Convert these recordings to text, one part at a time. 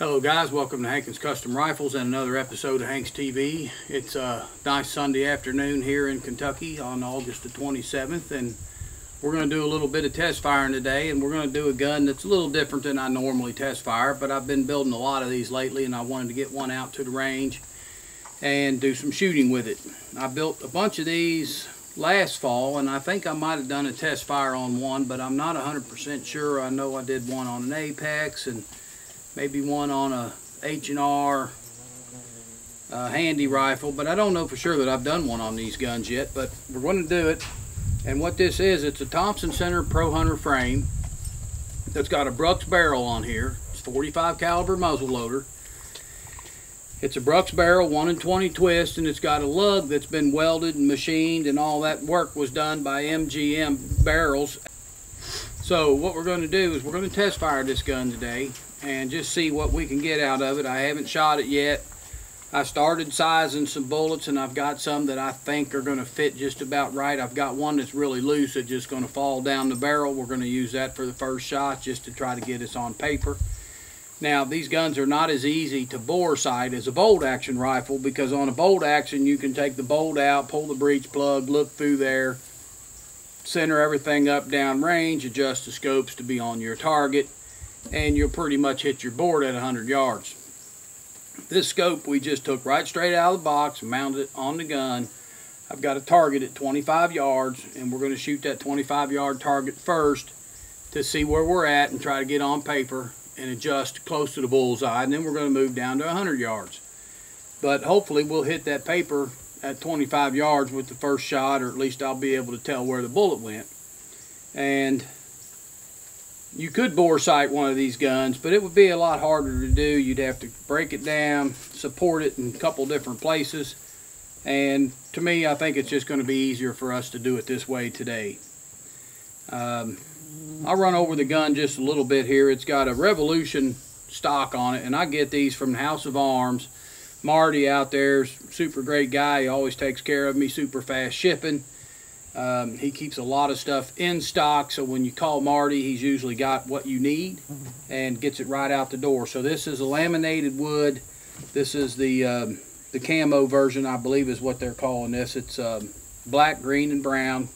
Hello guys, welcome to Hankins Custom Rifles and another episode of Hank's TV. It's a nice Sunday afternoon here in Kentucky on August the 27th and we're going to do a little bit of test firing today and we're going to do a gun that's a little different than I normally test fire but I've been building a lot of these lately and I wanted to get one out to the range and do some shooting with it. I built a bunch of these last fall and I think I might have done a test fire on one but I'm not 100% sure. I know I did one on an Apex and maybe one on a H&R uh, Handi-Rifle, but I don't know for sure that I've done one on these guns yet, but we're going to do it. And what this is, it's a Thompson Center Pro Hunter frame that's got a Brux barrel on here. It's 45 caliber muzzle loader. It's a Brux barrel 1 in 20 twist and it's got a lug that's been welded and machined and all that work was done by MGM barrels. So what we're going to do is we're going to test fire this gun today and just see what we can get out of it. I haven't shot it yet. I started sizing some bullets and I've got some that I think are going to fit just about right. I've got one that's really loose that's just going to fall down the barrel. We're going to use that for the first shot just to try to get us on paper. Now these guns are not as easy to bore sight as a bolt action rifle because on a bolt action you can take the bolt out, pull the breech plug, look through there, center everything up down range, adjust the scopes to be on your target and you'll pretty much hit your board at 100 yards. This scope we just took right straight out of the box mounted it on the gun. I've got a target at 25 yards and we're going to shoot that 25 yard target first to see where we're at and try to get on paper and adjust close to the bullseye and then we're going to move down to 100 yards. But hopefully we'll hit that paper at 25 yards with the first shot or at least I'll be able to tell where the bullet went. And you could bore sight one of these guns, but it would be a lot harder to do. You'd have to break it down, support it in a couple different places. And to me, I think it's just going to be easier for us to do it this way today. Um, I'll run over the gun just a little bit here. It's got a Revolution stock on it, and I get these from House of Arms. Marty out there, super great guy. He always takes care of me, super fast shipping. Um, he keeps a lot of stuff in stock, so when you call Marty, he's usually got what you need and gets it right out the door. So this is a laminated wood. This is the um, the camo version, I believe, is what they're calling this. It's um, black, green, and brown.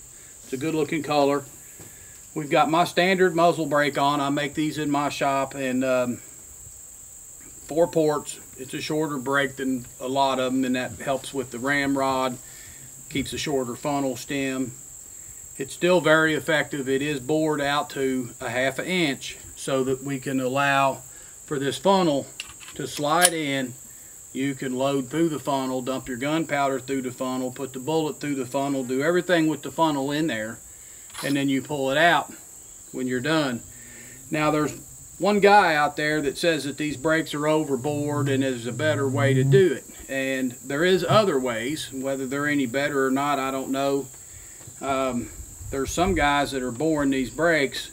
It's a good-looking color. We've got my standard muzzle brake on. I make these in my shop, and um, four ports. It's a shorter brake than a lot of them, and that helps with the ramrod keeps a shorter funnel stem. It's still very effective. It is bored out to a half an inch so that we can allow for this funnel to slide in. You can load through the funnel, dump your gunpowder through the funnel, put the bullet through the funnel, do everything with the funnel in there, and then you pull it out when you're done. Now there's one guy out there that says that these brakes are overboard and there's a better way to do it. And there is other ways whether they're any better or not I don't know. Um, there's some guys that are boring these brakes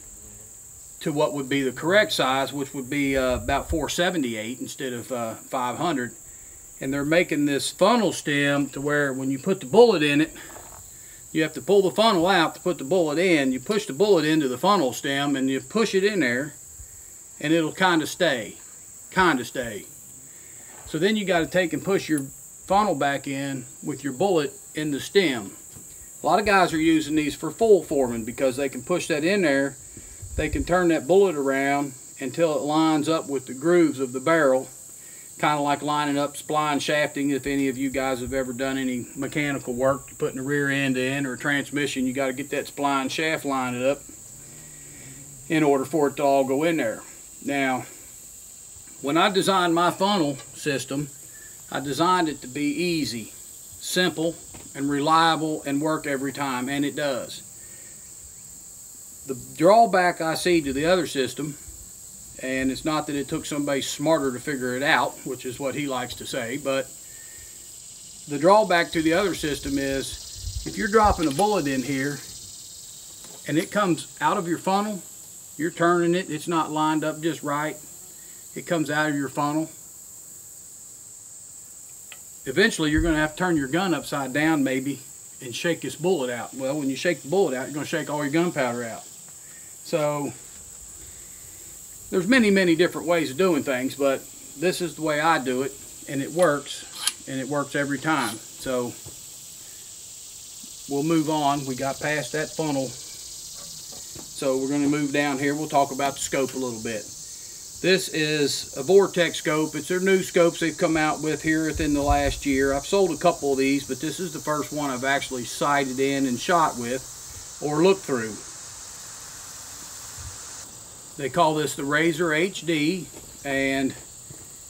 to what would be the correct size which would be uh, about 478 instead of uh, 500 and they're making this funnel stem to where when you put the bullet in it you have to pull the funnel out to put the bullet in. You push the bullet into the funnel stem and you push it in there and it'll kind of stay kind of stay so then you got to take and push your funnel back in with your bullet in the stem. A lot of guys are using these for full forming because they can push that in there. They can turn that bullet around until it lines up with the grooves of the barrel. Kind of like lining up spline shafting if any of you guys have ever done any mechanical work. Putting a rear end in or a transmission, you got to get that spline shaft lined up in order for it to all go in there. Now, when I designed my funnel system, I designed it to be easy, simple, and reliable and work every time, and it does. The drawback I see to the other system, and it's not that it took somebody smarter to figure it out, which is what he likes to say, but the drawback to the other system is if you're dropping a bullet in here and it comes out of your funnel, you're turning it, it's not lined up just right, it comes out of your funnel. Eventually you're going to have to turn your gun upside down maybe and shake this bullet out. Well, when you shake the bullet out, you're going to shake all your gunpowder out. So there's many, many different ways of doing things, but this is the way I do it, and it works, and it works every time. So we'll move on. We got past that funnel. So we're going to move down here. We'll talk about the scope a little bit. This is a Vortex scope. It's their new scopes they've come out with here within the last year. I've sold a couple of these, but this is the first one I've actually sighted in and shot with or looked through. They call this the Razor HD and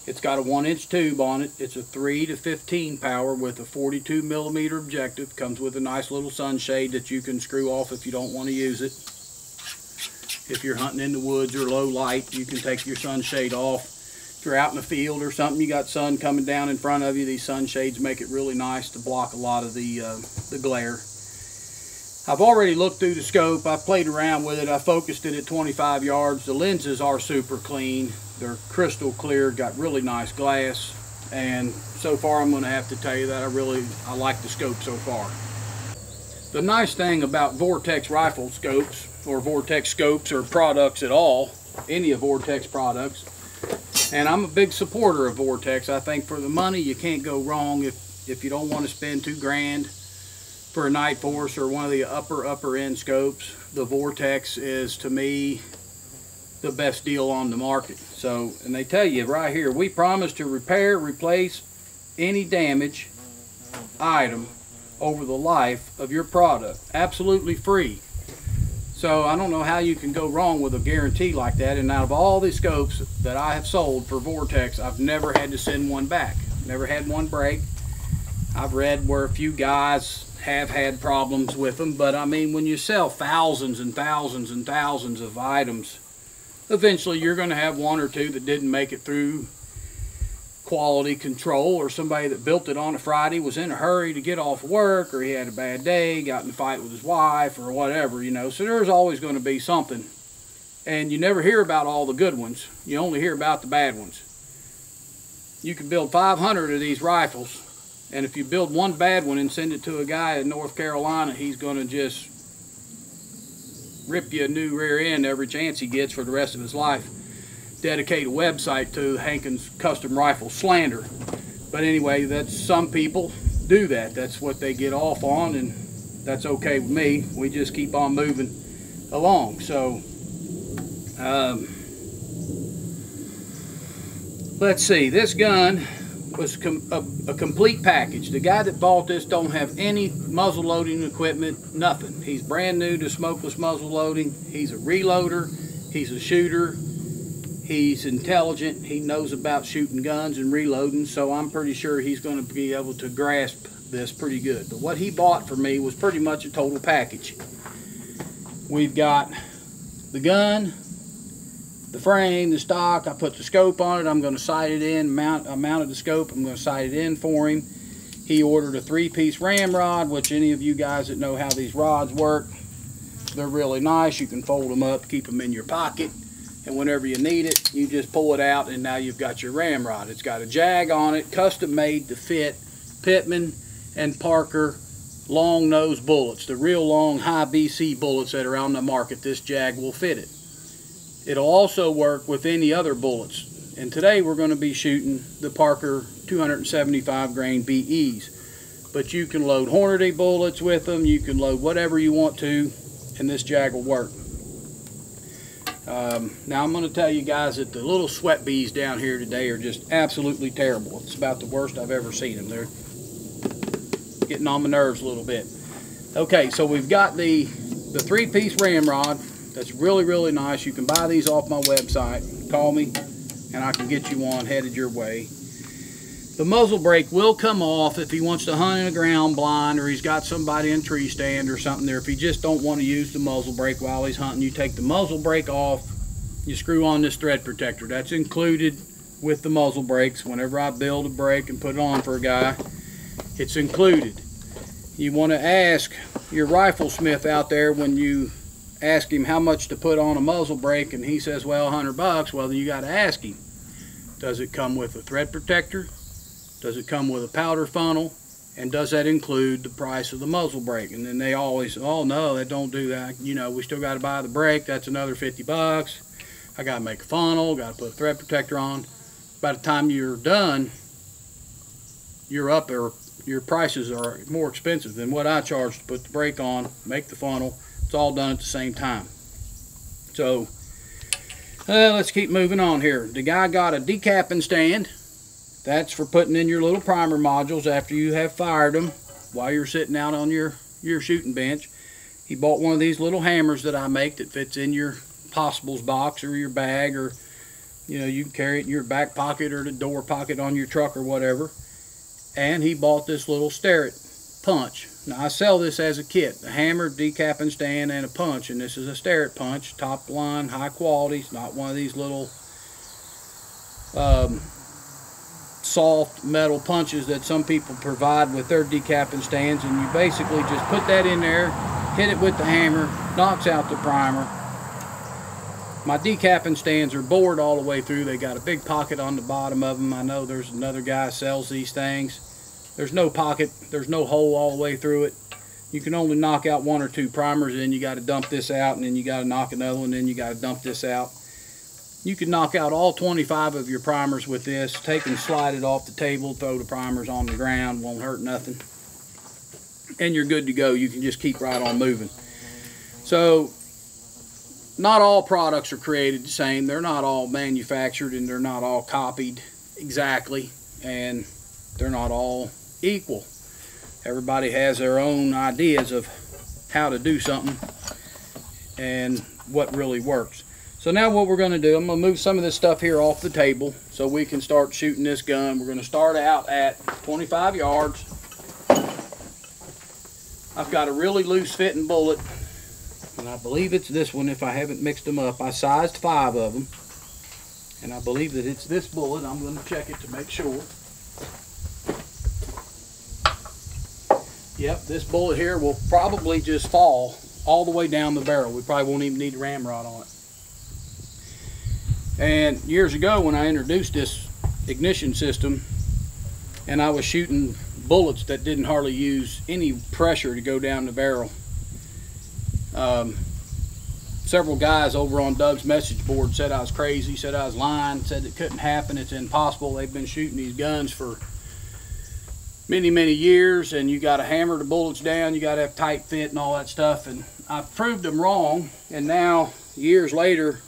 it's got a one inch tube on it. It's a 3 to 15 power with a 42 millimeter objective. Comes with a nice little sunshade that you can screw off if you don't want to use it. If you're hunting in the woods or low light, you can take your sunshade off. If you're out in the field or something, you got sun coming down in front of you, these sunshades make it really nice to block a lot of the, uh, the glare. I've already looked through the scope. I played around with it. I focused it at 25 yards. The lenses are super clean. They're crystal clear, got really nice glass. And so far I'm going to have to tell you that I really, I like the scope so far. The nice thing about Vortex rifle scopes or Vortex scopes or products at all, any of Vortex products. And I'm a big supporter of Vortex. I think for the money you can't go wrong if, if you don't want to spend two grand for a Nightforce or one of the upper upper end scopes. The Vortex is to me the best deal on the market. So, and they tell you right here, we promise to repair, replace any damage item over the life of your product. Absolutely free. So I don't know how you can go wrong with a guarantee like that. And out of all the scopes that I have sold for Vortex, I've never had to send one back. Never had one break. I've read where a few guys have had problems with them, but I mean, when you sell thousands and thousands and thousands of items, eventually you're going to have one or two that didn't make it through quality control or somebody that built it on a Friday was in a hurry to get off work or he had a bad day, got in a fight with his wife or whatever, you know. So there's always going to be something. And you never hear about all the good ones. You only hear about the bad ones. You can build 500 of these rifles and if you build one bad one and send it to a guy in North Carolina, he's going to just rip you a new rear end every chance he gets for the rest of his life dedicate a website to Hankins Custom Rifle Slander. But anyway, that's some people do that. That's what they get off on, and that's okay with me. We just keep on moving along. So, um, let's see. This gun was com a, a, complete package. The guy that bought this don't have any muzzle loading equipment, nothing. He's brand new to smokeless muzzle loading. He's a reloader. He's a shooter. He's intelligent. He knows about shooting guns and reloading, so I'm pretty sure he's going to be able to grasp this pretty good. But what he bought for me was pretty much a total package. We've got the gun, the frame, the stock. I put the scope on it. I'm going to sight it in. Mount, I mounted the scope. I'm going to sight it in for him. He ordered a three-piece ramrod, which any of you guys that know how these rods work, they're really nice. You can fold them up, keep them in your pocket and whenever you need it you just pull it out and now you've got your ramrod. It's got a jag on it custom made to fit Pittman and Parker long nose bullets the real long high BC bullets that are on the market. This jag will fit it. It'll also work with any other bullets. And today we're going to be shooting the Parker 275 grain BEs but you can load Hornady bullets with them you can load whatever you want to and this jag will work um, now I'm going to tell you guys that the little sweat bees down here today are just absolutely terrible. It's about the worst I've ever seen them. They're getting on my nerves a little bit. Okay, so we've got the, the three-piece ramrod. That's really, really nice. You can buy these off my website. Call me, and I can get you one headed your way. The muzzle brake will come off if he wants to hunt in a ground blind or he's got somebody in a tree stand or something there. If he just don't want to use the muzzle brake while he's hunting, you take the muzzle brake off, you screw on this thread protector. That's included with the muzzle brakes. Whenever I build a brake and put it on for a guy, it's included. You want to ask your rifle smith out there when you ask him how much to put on a muzzle brake and he says, well, 100 bucks, well, then you got to ask him, does it come with a thread protector? Does it come with a powder funnel? And does that include the price of the muzzle brake? And then they always, oh no, they don't do that. You know, we still got to buy the brake. That's another 50 bucks. I got to make a funnel, got to put a thread protector on. by the time you're done, you're up or your prices are more expensive than what I charge to put the brake on, make the funnel. It's all done at the same time. So uh, let's keep moving on here. The guy got a decapping stand. That's for putting in your little primer modules after you have fired them while you're sitting out on your, your shooting bench. He bought one of these little hammers that I make that fits in your possibles box or your bag or you know you can carry it in your back pocket or the door pocket on your truck or whatever. And he bought this little Starrett punch. Now I sell this as a kit a hammer decapping stand and a punch and this is a Starrett punch top line high quality. It's not one of these little um, soft metal punches that some people provide with their decapping stands and you basically just put that in there hit it with the hammer knocks out the primer my decapping stands are bored all the way through. They got a big pocket on the bottom of them. I know there's another guy sells these things. There's no pocket. There's no hole all the way through it. You can only knock out one or two primers and you got to dump this out and then you got to knock another one and then you got to dump this out. You can knock out all 25 of your primers with this. Take and slide it off the table, throw the primers on the ground, won't hurt nothing. And you're good to go. You can just keep right on moving. So not all products are created the same. They're not all manufactured and they're not all copied exactly and they're not all equal. Everybody has their own ideas of how to do something and what really works. So now what we're going to do, I'm going to move some of this stuff here off the table so we can start shooting this gun. We're going to start out at 25 yards. I've got a really loose fitting bullet and I believe it's this one if I haven't mixed them up. I sized five of them, and I believe that it's this bullet. I'm going to check it to make sure. Yep, this bullet here will probably just fall all the way down the barrel. We probably won't even need ramrod on it. And years ago when I introduced this ignition system and I was shooting bullets that didn't hardly use any pressure to go down the barrel um, several guys over on Doug's message board said I was crazy, said I was lying, said it couldn't happen, it's impossible. They've been shooting these guns for many, many years, and you got to hammer the bullets down, you got to have tight fit and all that stuff. And I've proved them wrong, and now, years later,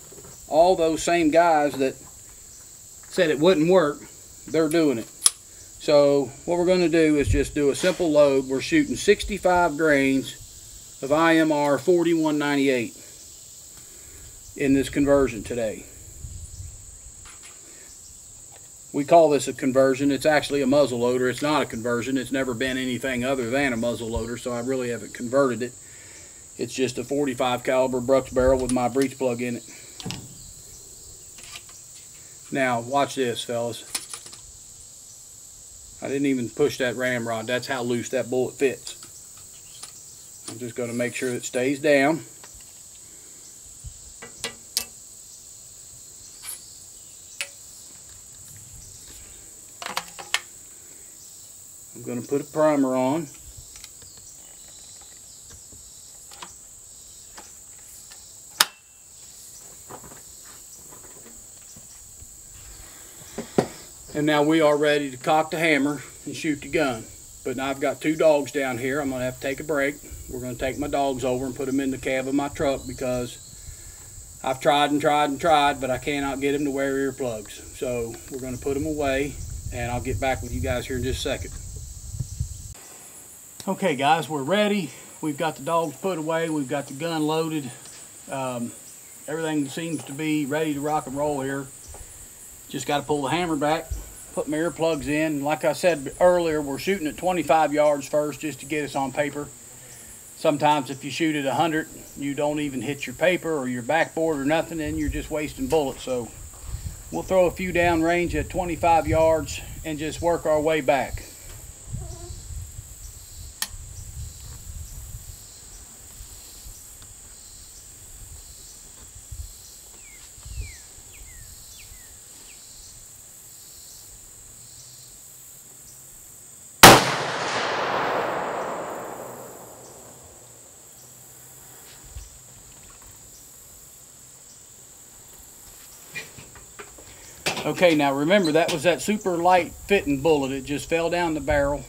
all those same guys that said it wouldn't work, they're doing it. So what we're going to do is just do a simple load. We're shooting 65 grains of IMR 4198 in this conversion today. We call this a conversion. It's actually a muzzle loader. It's not a conversion. It's never been anything other than a muzzle loader, so I really haven't converted it. It's just a 45 caliber Brux barrel with my breech plug in it. Now, watch this, fellas. I didn't even push that ramrod. That's how loose that bullet fits. I'm just going to make sure it stays down. I'm going to put a primer on. And now we are ready to cock the hammer and shoot the gun. But now I've got two dogs down here. I'm to have to take a break. We're to take my dogs over and put them in the cab of my truck because I've tried and tried and tried, but I cannot get them to wear earplugs. So we're to put them away, and I'll get back with you guys here in just a second. Okay, guys, we're ready. We've got the dogs put away. We've got the gun loaded. Um, everything seems to be ready to rock and roll here. Just got to pull the hammer back, put my earplugs in. Like I said earlier, we're shooting at 25 yards first just to get us on paper. Sometimes if you shoot at 100, you don't even hit your paper or your backboard or nothing, and you're just wasting bullets. So we'll throw a few down range at 25 yards and just work our way back. Okay, now remember that was that super light fitting bullet. It just fell down the barrel.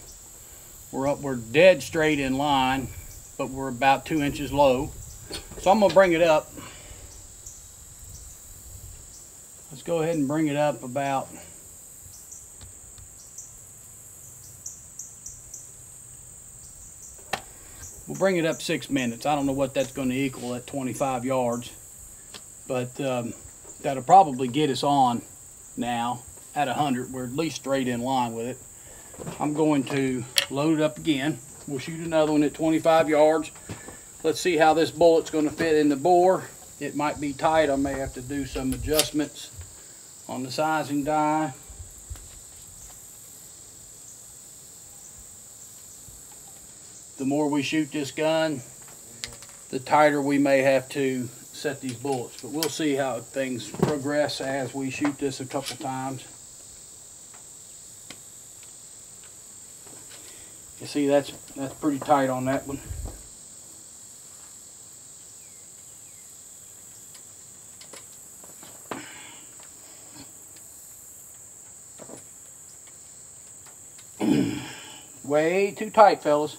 We're up, we're dead straight in line, but we're about two inches low. So I'm gonna bring it up. Let's go ahead and bring it up about We'll bring it up six minutes. I don't know what that's going to equal at 25 yards, but um, that'll probably get us on now at 100. We're at least straight in line with it. I'm going to load it up again. We'll shoot another one at 25 yards. Let's see how this bullet's going to fit in the bore. It might be tight. I may have to do some adjustments on the sizing die. the more we shoot this gun, the tighter we may have to set these bullets. But we'll see how things progress as we shoot this a couple times. You see that's that's pretty tight on that one. Way too tight, fellas.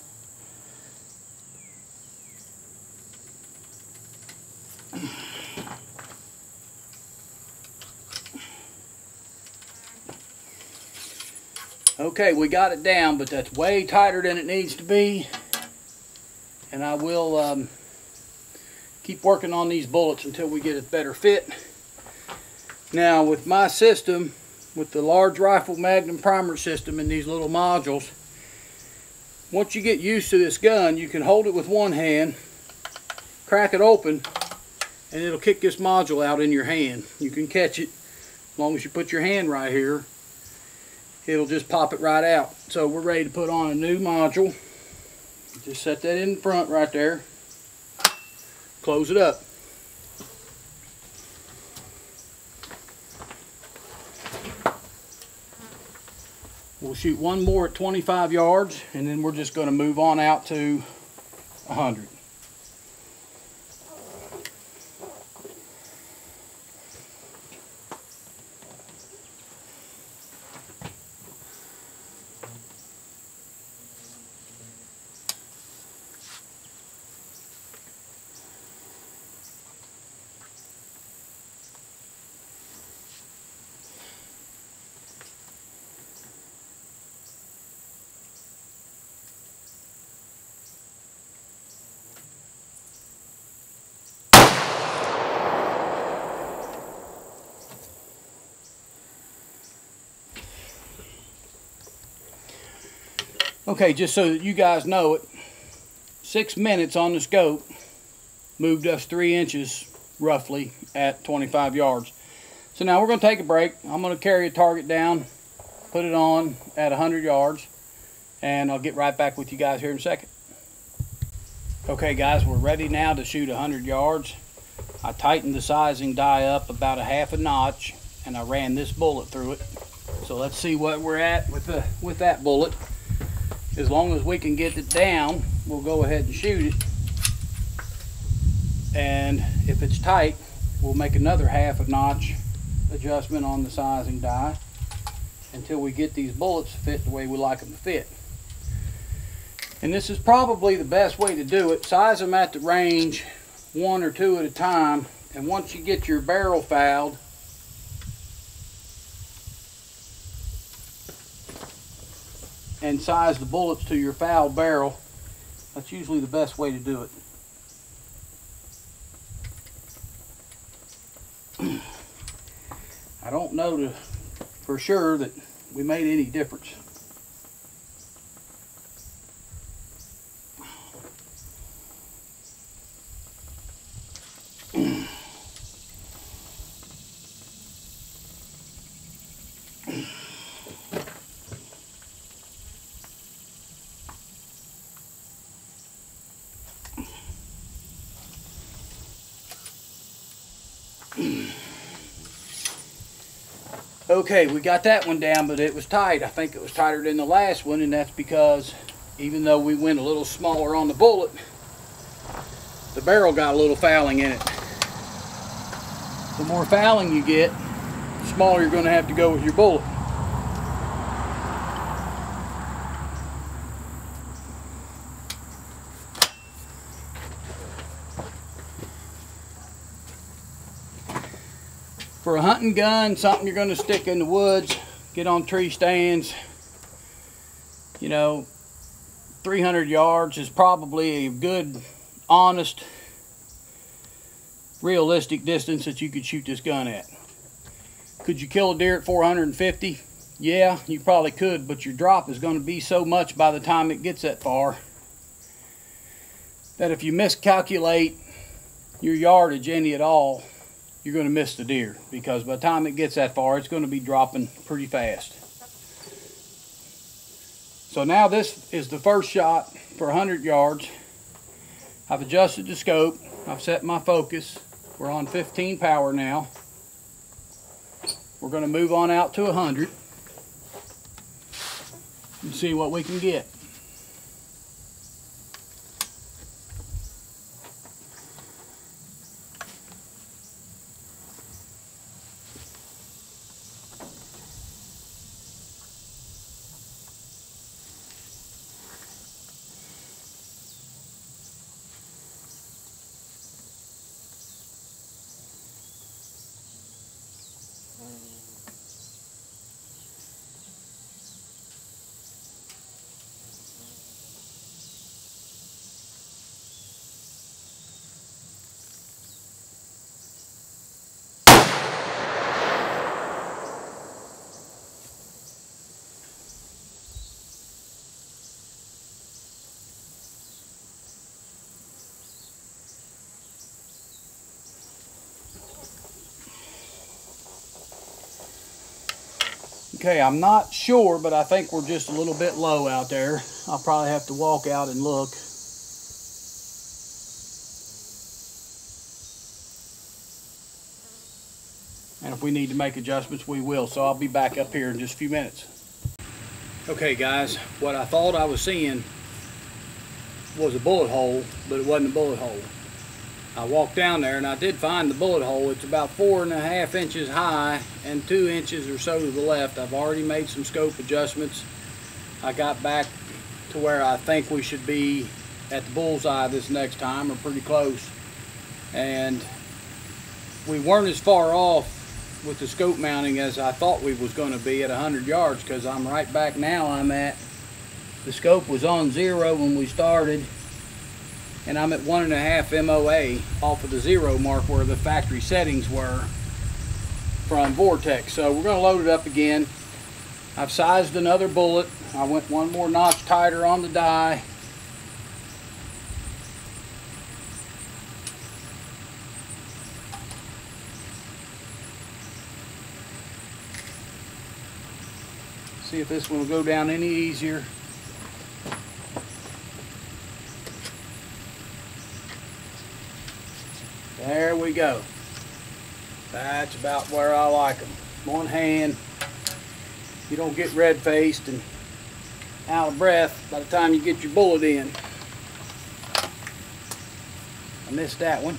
Okay, we got it down, but that's way tighter than it needs to be. And I will um, keep working on these bullets until we get a better fit. Now, with my system, with the large rifle magnum primer system and these little modules, once you get used to this gun, you can hold it with one hand, crack it open, and it'll kick this module out in your hand. You can catch it as long as you put your hand right here. It'll just pop it right out. So we're ready to put on a new module. Just set that in front right there. Close it up. We'll shoot one more at 25 yards and then we're just going to move on out to 100. Okay, just so that you guys know it, six minutes on the scope moved us three inches roughly at 25 yards. So now we're going to take a break. I'm going to carry a target down, put it on at 100 yards, and I'll get right back with you guys here in a second. Okay guys, we're ready now to shoot 100 yards. I tightened the sizing die up about a half a notch and I ran this bullet through it. So let's see what we're at with the with that bullet as long as we can get it down, we'll go ahead and shoot it. And if it's tight, we'll make another half a notch adjustment on the sizing die until we get these bullets to fit the way we like them to fit. And this is probably the best way to do it. Size them at the range one or two at a time. And once you get your barrel fouled, and size the bullets to your foul barrel. That's usually the best way to do it. I don't know to, for sure that we made any difference. Okay, we got that one down, but it was tight. I think it was tighter than the last one, and that's because even though we went a little smaller on the bullet, the barrel got a little fouling in it. The more fouling you get, the smaller you're going to have to go with your bullet. For a hunting gun, something you're going to stick in the woods, get on tree stands, you know, 300 yards is probably a good, honest, realistic distance that you could shoot this gun at. Could you kill a deer at 450? Yeah, you probably could, but your drop is going to be so much by the time it gets that far that if you miscalculate your yardage any at all, you're going to miss the deer because by the time it gets that far, it's going to be dropping pretty fast. So now this is the first shot for 100 yards. I've adjusted the scope. I've set my focus. We're on 15 power now. We're going to move on out to 100 and see what we can get. Okay, I'm not sure, but I think we're just a little bit low out there. I'll probably have to walk out and look. And if we need to make adjustments, we will. So I'll be back up here in just a few minutes. Okay, guys, what I thought I was seeing was a bullet hole, but it wasn't a bullet hole. I walked down there and I did find the bullet hole. It's about four and a half inches high and two inches or so to the left. I've already made some scope adjustments. I got back to where I think we should be at the bullseye this next time or pretty close. And we weren't as far off with the scope mounting as I thought we was going to be at 100 yards because I'm right back now I'm at the scope was on zero when we started and I'm at one and a half MOA off of the zero mark where the factory settings were from Vortex. So we're going to load it up again. I've sized another bullet. I went one more notch tighter on the die. See if this one will go down any easier. There we go. That's about where I like them. One hand. You don't get red faced and out of breath by the time you get your bullet in. I missed that one.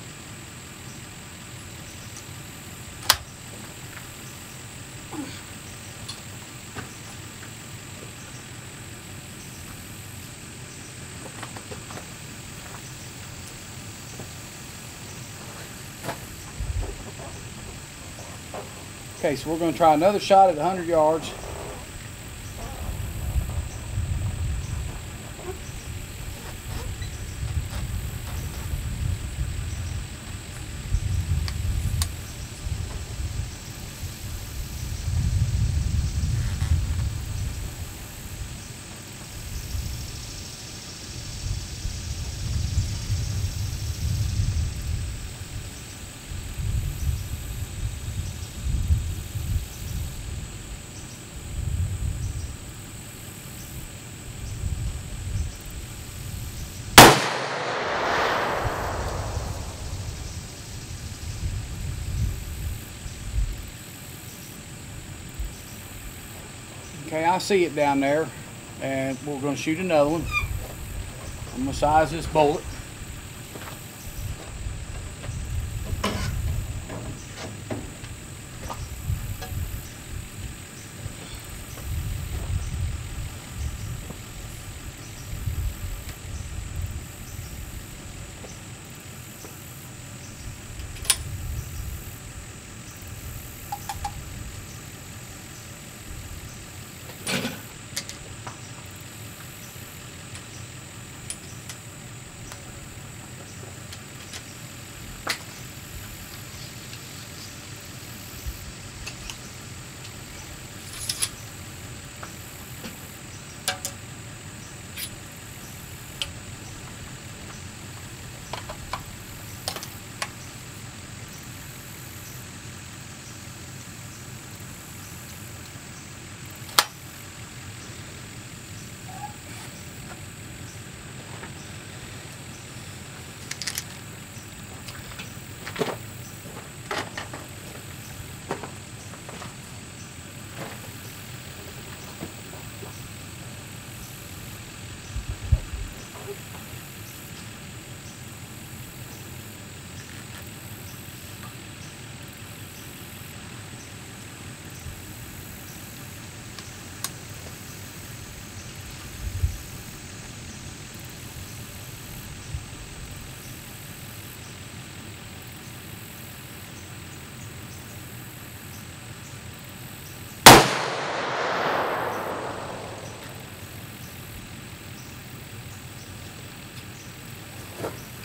So we're going to try another shot at 100 yards. Okay, I see it down there, and we're going to shoot another one. I'm going to size this bullet.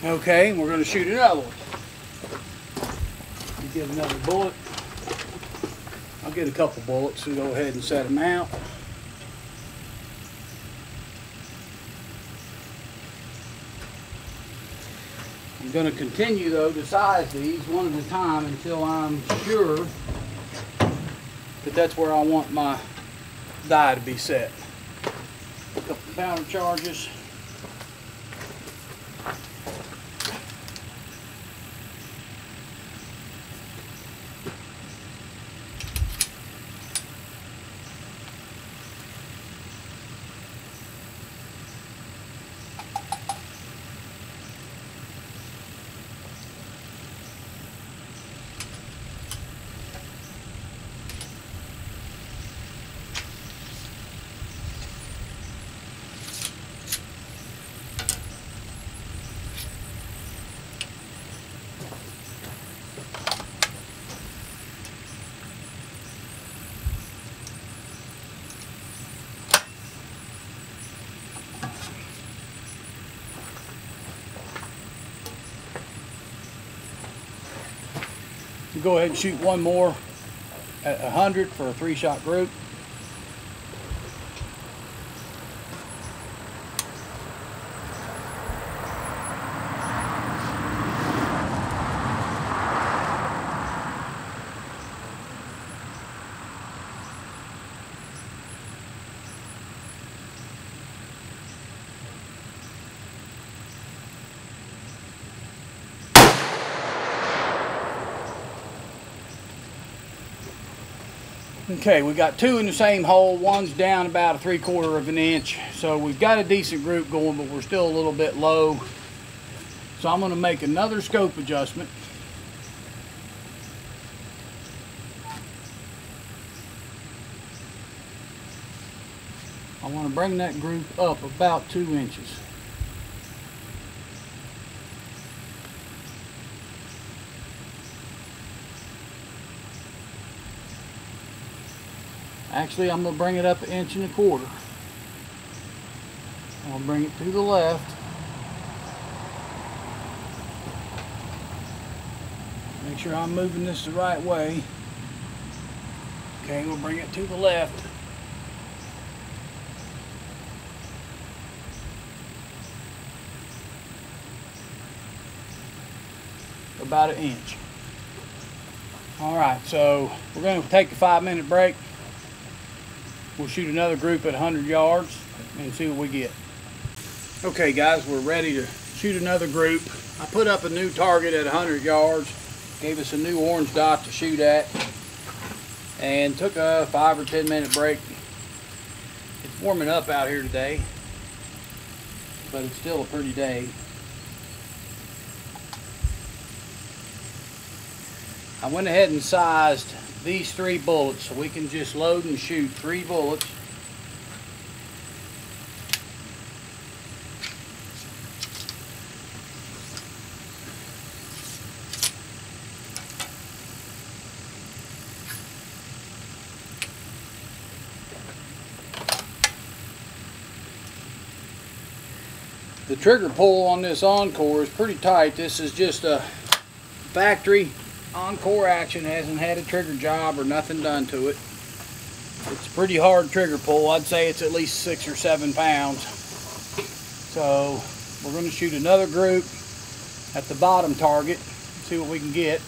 Okay, we're going to shoot another one. Get another bullet. I'll get a couple bullets and go ahead and set them out. I'm going to continue though to size these one at a time until I'm sure that that's where I want my die to be set. A couple powder charges. Go ahead and shoot one more at 100 for a three shot group. Okay, we got two in the same hole. One's down about a three quarter of an inch. So we've got a decent group going, but we're still a little bit low. So I'm gonna make another scope adjustment. I wanna bring that group up about two inches. Actually, I'm going to bring it up an inch and a quarter. To bring it to the left. Make sure I'm moving this the right way. Okay, we'll bring it to the left. About an inch. All right, so we're going to take a five minute break. We'll shoot another group at 100 yards and see what we get. Okay guys, we're ready to shoot another group. I put up a new target at 100 yards, gave us a new orange dot to shoot at, and took a five or 10 minute break. It's warming up out here today, but it's still a pretty day. I went ahead and sized these three bullets so we can just load and shoot three bullets The trigger pull on this Encore is pretty tight. This is just a factory Encore action hasn't had a trigger job or nothing done to it. It's a pretty hard trigger pull. I'd say it's at least six or seven pounds. So we're going to shoot another group at the bottom target, see what we can get.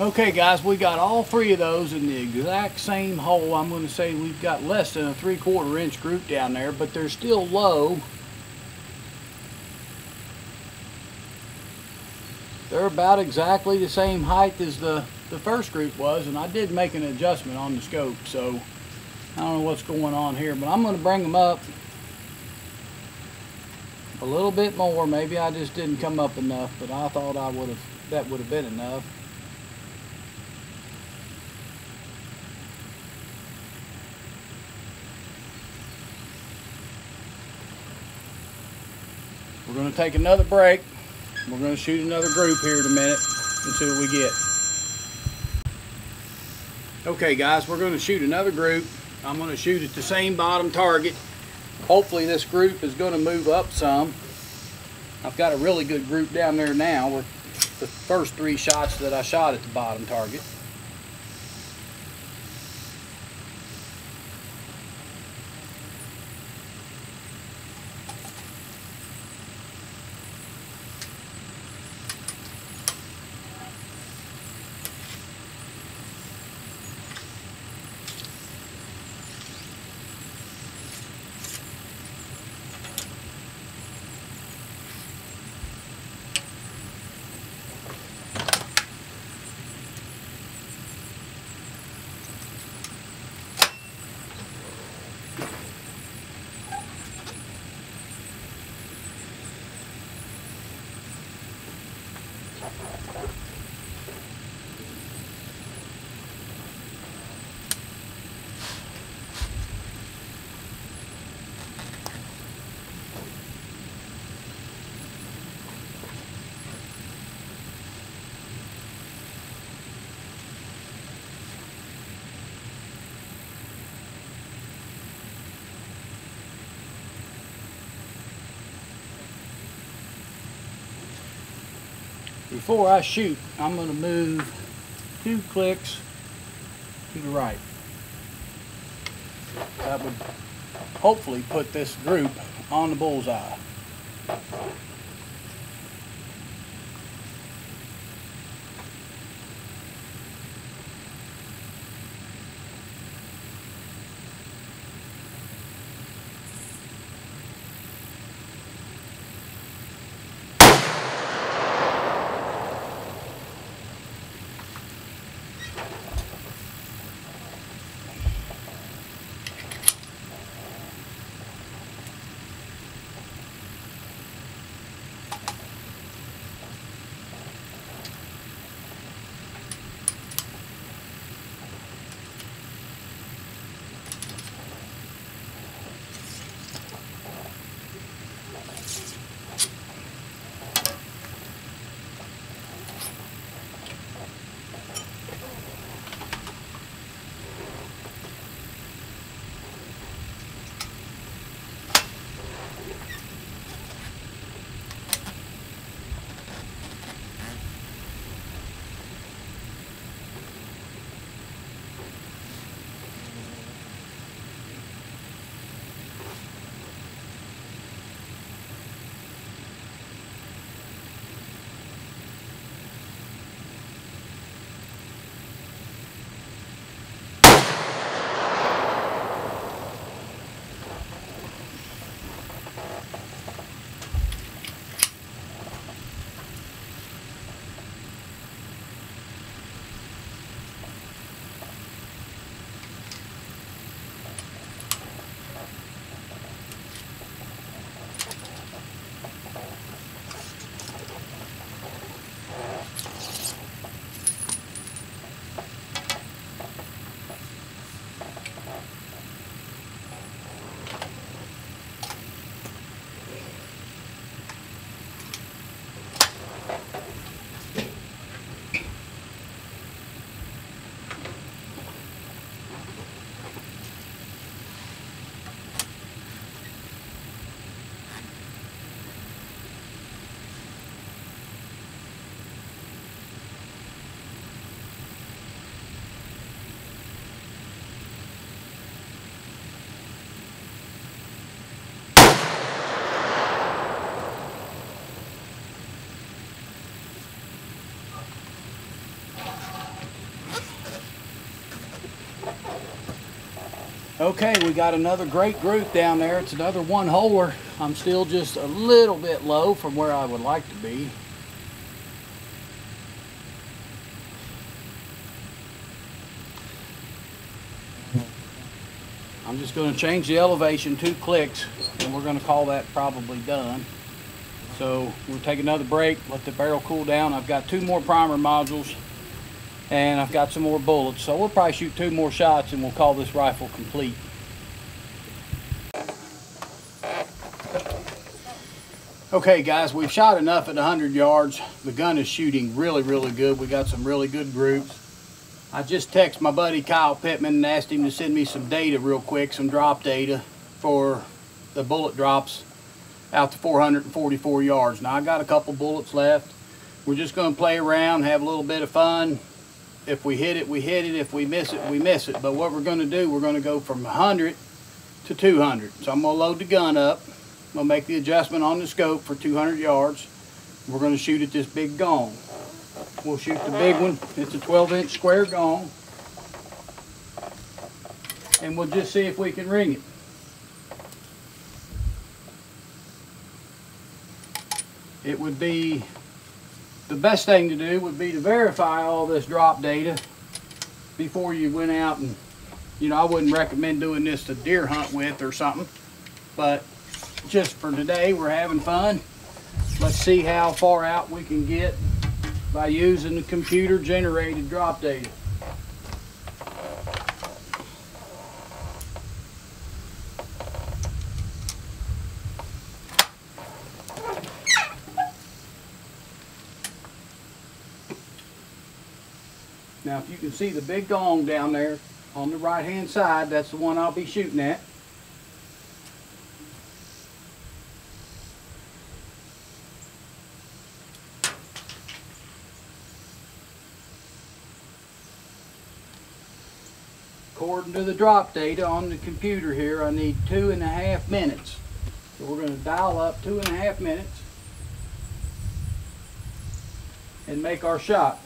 Okay guys, we got all three of those in the exact same hole. I'm going to say we've got less than a three quarter inch group down there, but they're still low. They're about exactly the same height as the, the first group was, and I did make an adjustment on the scope, so I don't know what's going on here, but I'm going to bring them up a little bit more. Maybe I just didn't come up enough, but I thought I would have, that would have been enough. Going to take another break. We're going to shoot another group here in a minute and see what we get. Okay guys, we're going to shoot another group. I'm going to shoot at the same bottom target. Hopefully this group is going to move up some. I've got a really good group down there now. We're the first three shots that I shot at the bottom target. Before I shoot, I'm going to move two clicks to the right. That would hopefully put this group on the bullseye. Okay, we got another great group down there. It's another one holer. I'm still just a little bit low from where I would like to be. I'm just going to change the elevation two clicks and we're going to call that probably done. So we'll take another break, let the barrel cool down. I've got two more primer modules and I've got some more bullets. So we'll probably shoot two more shots and we'll call this rifle complete. Okay guys, we've shot enough at 100 yards. The gun is shooting really, really good. We got some really good groups. I just texted my buddy Kyle Pittman and asked him to send me some data real quick, some drop data for the bullet drops out to 444 yards. Now I got a couple bullets left. We're just going to play around, have a little bit of fun. If we hit it, we hit it. If we miss it, we miss it. But what we're going to do, we're going to go from 100 to 200. So I'm going to load the gun up. I'm going to make the adjustment on the scope for 200 yards. We're going to shoot at this big gong. We'll shoot the big one. It's a 12 inch square gong. And we'll just see if we can ring it. It would be, the best thing to do would be to verify all this drop data before you went out and, you know, I wouldn't recommend doing this to deer hunt with or something. But just for today, we're having fun. Let's see how far out we can get by using the computer generated drop data. If you can see the big gong down there on the right hand side, that's the one I'll be shooting at. According to the drop data on the computer here, I need two and a half minutes. So we're going to dial up two and a half minutes and make our shot.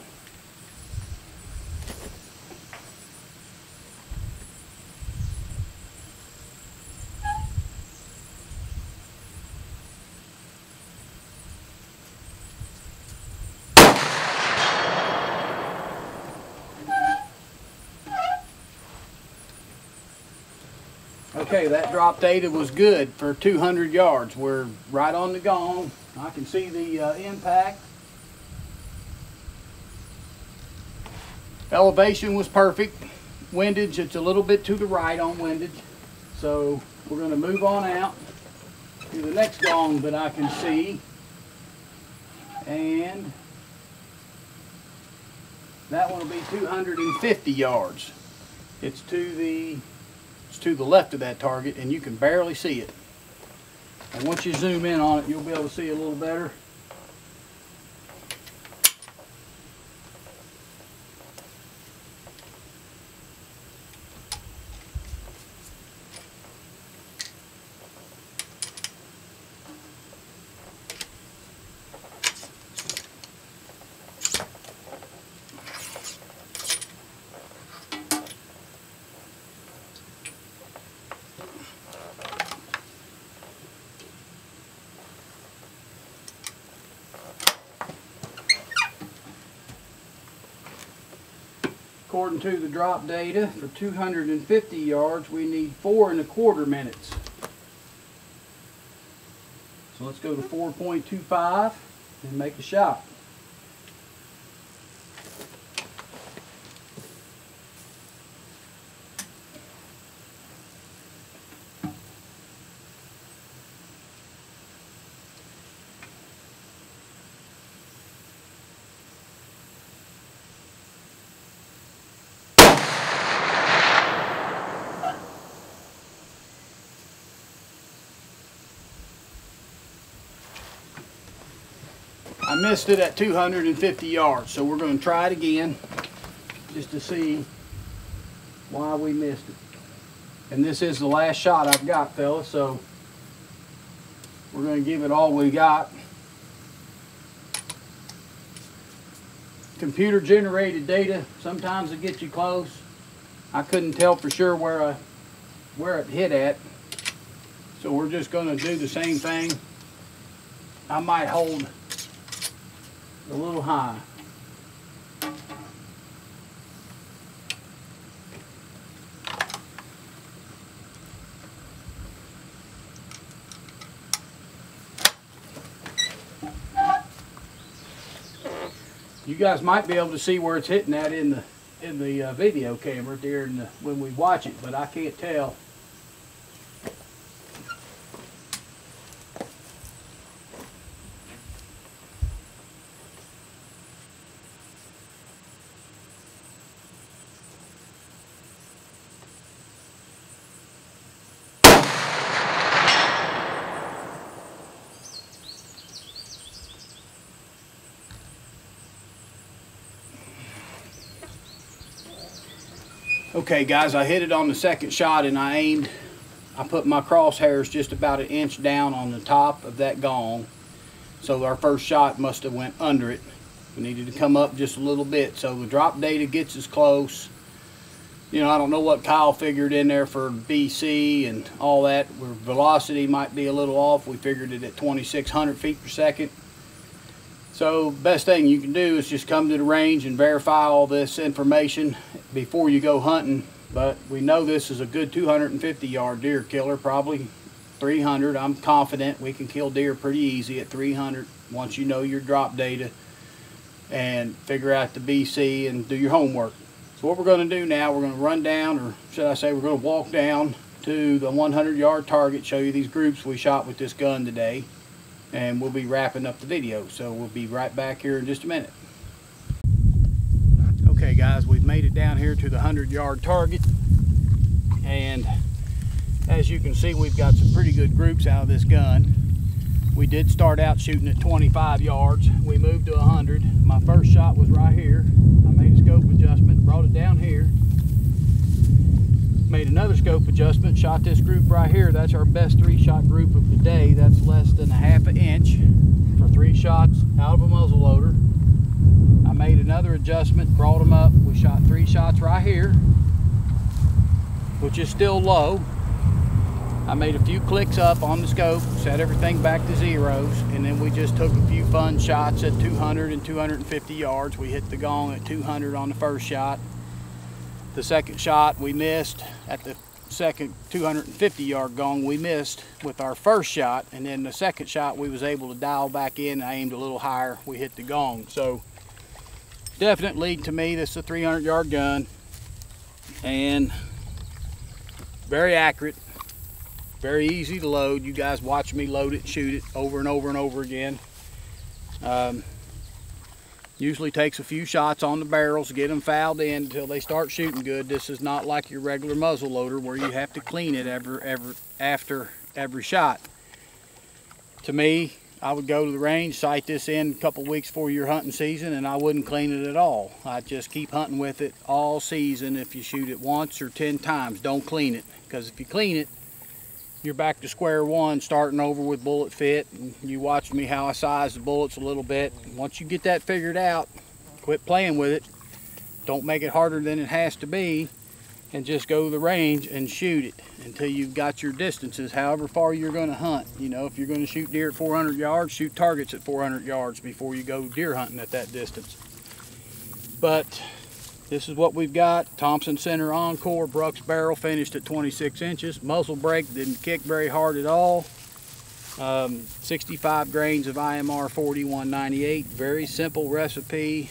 Okay, that drop data was good for 200 yards. We're right on the gong. I can see the uh, impact. Elevation was perfect. Windage, it's a little bit to the right on windage. So we're going to move on out to the next gong that I can see. And that one will be 250 yards. It's to the it's to the left of that target and you can barely see it. And once you zoom in on it, you'll be able to see it a little better. According to the drop data, for 250 yards, we need four and a quarter minutes. So let's go to 4.25 and make a shot. I missed it at 250 yards, so we're going to try it again just to see why we missed it. And this is the last shot I've got, fellas, so we're going to give it all we got. Computer generated data, sometimes it gets you close. I couldn't tell for sure where I where it hit at. So we're just gonna do the same thing. I might hold a little high. You guys might be able to see where it's hitting that in the in the uh, video camera there the, when we watch it, but I can't tell. Okay guys, I hit it on the second shot and I aimed, I put my crosshairs just about an inch down on the top of that gong. So our first shot must have went under it. We needed to come up just a little bit. So the drop data gets us close. You know, I don't know what Kyle figured in there for BC and all that. Where velocity might be a little off. We figured it at 2,600 feet per second. So best thing you can do is just come to the range and verify all this information before you go hunting. But we know this is a good 250 yard deer killer, probably 300. I'm confident we can kill deer pretty easy at 300 once you know your drop data and figure out the BC and do your homework. So what we're going to do now, we're going to run down, or should I say we're going to walk down to the 100 yard target, show you these groups we shot with this gun today and we'll be wrapping up the video. So we'll be right back here in just a minute. Okay guys, we've made it down here to the 100 yard target. And as you can see, we've got some pretty good groups out of this gun. We did start out shooting at 25 yards. We moved to 100. My first shot was right here. I made a scope adjustment, brought it down here made another scope adjustment, shot this group right here. That's our best three shot group of the day. That's less than a half an inch for three shots out of a muzzle loader. I made another adjustment, brought them up. We shot three shots right here, which is still low. I made a few clicks up on the scope, set everything back to zeros, and then we just took a few fun shots at 200 and 250 yards. We hit the gong at 200 on the first shot, the second shot we missed. At the second 250 yard gong we missed with our first shot. And then the second shot we was able to dial back in I aimed a little higher. We hit the gong. So definitely to me. This is a 300 yard gun. And very accurate. Very easy to load. You guys watch me load it shoot it over and over and over again. Um, Usually takes a few shots on the barrels get them fouled in until they start shooting good. This is not like your regular muzzle loader where you have to clean it every, every, after every shot. To me, I would go to the range, sight this in a couple weeks for your hunting season, and I wouldn't clean it at all. I'd just keep hunting with it all season. If you shoot it once or 10 times, don't clean it. Because if you clean it, you're back to square one starting over with bullet fit you watched me how I sized the bullets a little bit. Once you get that figured out quit playing with it. Don't make it harder than it has to be and just go the range and shoot it until you've got your distances however far you're going to hunt. You know if you're going to shoot deer at 400 yards shoot targets at 400 yards before you go deer hunting at that distance. But this is what we've got. Thompson Center Encore Brux barrel finished at 26 inches. Muzzle brake didn't kick very hard at all. Um, 65 grains of IMR 4198. Very simple recipe.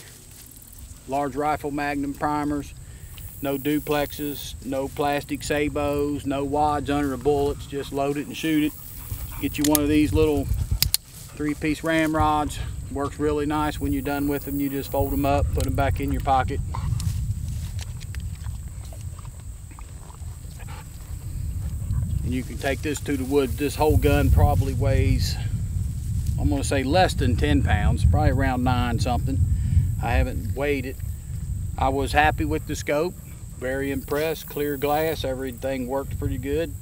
Large rifle magnum primers. No duplexes, no plastic sabots, no wads under the bullets. Just load it and shoot it. Get you one of these little three-piece ramrods. Works really nice when you're done with them. You just fold them up, put them back in your pocket. You can take this to the woods this whole gun probably weighs I'm gonna say less than 10 pounds probably around nine something. I haven't weighed it. I was happy with the scope very impressed clear glass everything worked pretty good.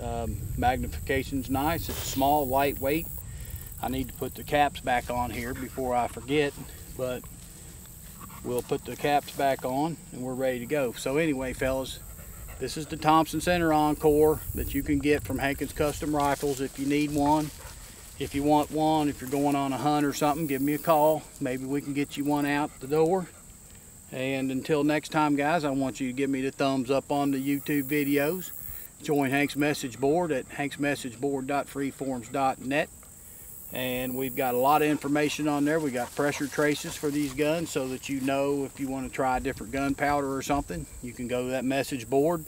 Um, magnification's nice it's small lightweight. I need to put the caps back on here before I forget but we'll put the caps back on and we're ready to go. So anyway fellas This is the Thompson Center Encore that you can get from Hankins Custom Rifles if you need one. If you want one, if you're going on a hunt or something, give me a call. Maybe we can get you one out the door. And until next time, guys, I want you to give me the thumbs up on the YouTube videos. Join Hank's message board at hanksmessageboard.freeforums.net. And we've got a lot of information on there. We got pressure traces for these guns so that you know if you want to try a different gunpowder or something. You can go to that message board,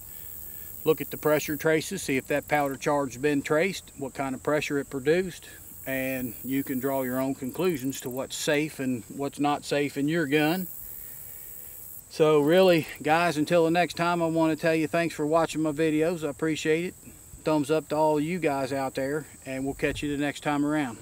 look at the pressure traces, see if that powder charge has been traced, what kind of pressure it produced, and you can draw your own conclusions to what's safe and what's not safe in your gun. So really, guys, until the next time, I want to tell you thanks for watching my videos. I appreciate it. Thumbs up to all you guys out there, and we'll catch you the next time around.